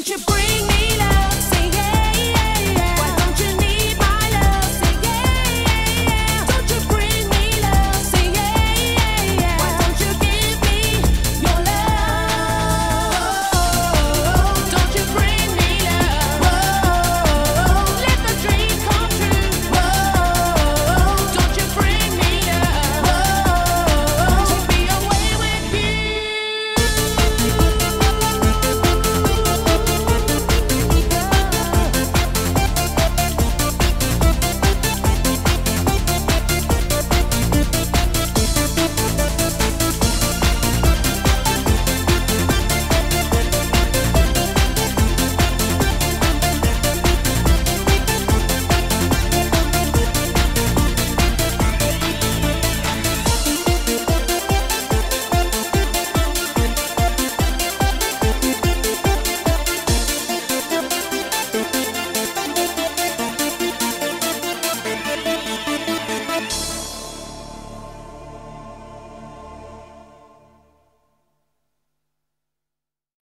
Won't you bring